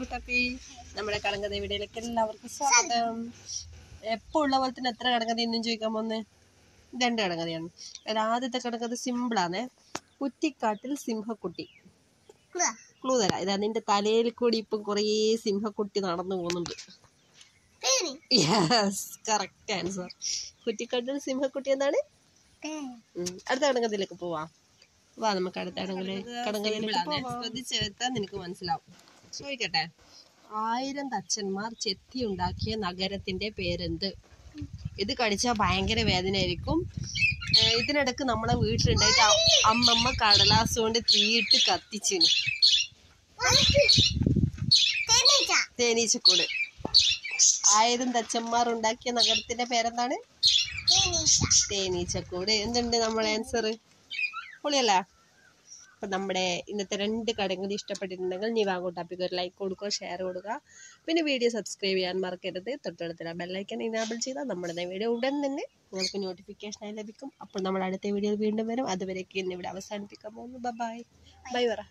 കുട്ടപ്പി നമ്മുടെ കടങ്കഥ വീഡിയോയിലേക്ക് എല്ലാവർക്കും സ്വാഗതം. എപ്പോ ഉള്ള പോലെ തന്നെ എത്ര കടങ്കഥ ഇന്നും ചോദിക്കാൻ പോന്നെ? രണ്ട് കടങ്കഥയാണ് അതിൽ ആദ്യത്തെ കടങ്കഥ സിമ്പിളാണ് കുറ്റിക്കാട്ടിൽ സിംഹക്കുട്ടി. ക്ലൂ തരാം ഇതാ നിന്റെ തലയിൽ കൂടി ഇപ്പം കുറേ സിംഹക്കുട്ടി നടന്നു പോകുന്നുണ്ട്. യെസ് കറക്റ്റ് ആൻസർ കുറ്റിക്കാട്ടിൽ സിംഹക്കുട്ടി എന്നാണ് അടുത്ത കടങ്കഥയിലേക്ക് പോവാം. വാ നമുക്ക് അടുത്ത കടങ്കഥ കടങ്കഥയിലേക്ക് പോവാം. ശ്രദ്ധിച്ചെടുത്താൽ നിനക്ക് മനസ്സിലാവും. ചോദിക്കട്ടെ? ആയിരം തച്ചന്മാർ ചെത്തി ഉണ്ടാക്കിയ നഗരത്തിന്റെ പേരെന്ത്? ഇത് കടിച്ചാൽ ഭയങ്കര വേദനയായിരിക്കും. ഇതിനിടക്ക് നമ്മളെ വീട്ടിലുണ്ടായിട്ട് അമ്മമ്മ കടലാസ് കൊണ്ട് തീയിട്ട് കത്തിച്ചിന്. തേനീച്ചക്കൂട്. ആയിരം തച്ചന്മാർ ഉണ്ടാക്കിയ നഗരത്തിന്റെ പേരെന്താണ്? തേനീച്ചക്കൂട്. എന്തുണ്ട് നമ്മളെ ആൻസർ പൊളിയല്ല? അപ്പൊ നമ്മുടെ ഇന്നത്തെ രണ്ട് കടങ്ങൾ ഇഷ്ടപ്പെട്ടിട്ടുണ്ടെങ്കിൽ നീ വാങ്ങോട്ടാപ്പിക്ക് ഒരു ലൈക്ക് കൊടുക്കുക ഷെയർ കൊടുക്കുക. പിന്നെ വീഡിയോ സബ്സ്ക്രൈബ് ചെയ്യാൻ മറക്കരുത്. തൊട്ടടുത്തുള്ള ബെല്ലൈക്കൻ ഇനാബിൾ ചെയ്താൽ നമ്മുടെ വീഡിയോ ഉടൻ തന്നെ നിങ്ങൾക്ക് നോട്ടിഫിക്കേഷനായി ലഭിക്കും. അപ്പോൾ നമ്മൾ അടുത്ത വീഡിയോ വീണ്ടും വരും. അതുവരേക്ക് ഇന്ന് ഇവിടെ അവസാനിപ്പിക്കാൻ പോകുന്നു. ബൈ ബൈ പറ